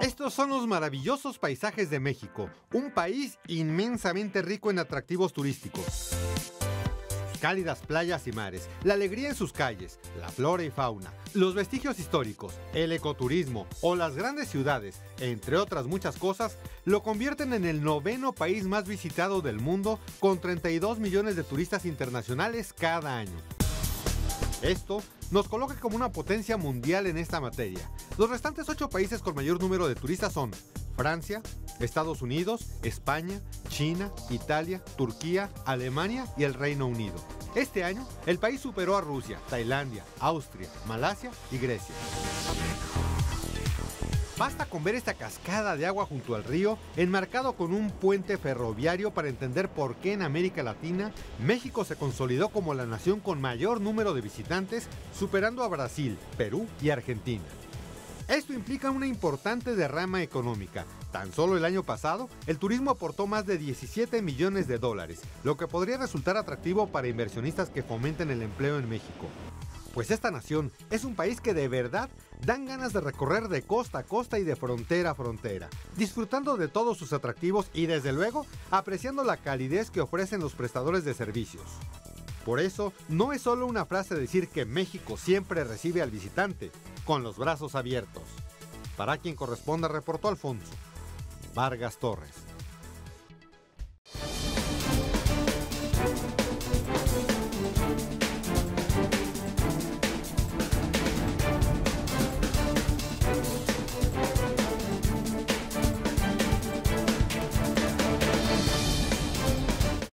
Estos son los maravillosos paisajes de México, un país inmensamente rico en atractivos turísticos. Cálidas playas y mares, la alegría en sus calles, la flora y fauna, los vestigios históricos, el ecoturismo o las grandes ciudades, entre otras muchas cosas, lo convierten en el noveno país más visitado del mundo con 32 millones de turistas internacionales cada año. Esto nos coloca como una potencia mundial en esta materia. Los restantes ocho países con mayor número de turistas son Francia, Estados Unidos, España, China, Italia, Turquía, Alemania y el Reino Unido. Este año, el país superó a Rusia, Tailandia, Austria, Malasia y Grecia. Basta con ver esta cascada de agua junto al río, enmarcado con un puente ferroviario para entender por qué en América Latina México se consolidó como la nación con mayor número de visitantes, superando a Brasil, Perú y Argentina. Esto implica una importante derrama económica. Tan solo el año pasado, el turismo aportó más de 17 millones de dólares, lo que podría resultar atractivo para inversionistas que fomenten el empleo en México. Pues esta nación es un país que de verdad dan ganas de recorrer de costa a costa y de frontera a frontera, disfrutando de todos sus atractivos y desde luego apreciando la calidez que ofrecen los prestadores de servicios. Por eso, no es solo una frase decir que México siempre recibe al visitante con los brazos abiertos. Para quien corresponda, reportó Alfonso Vargas Torres.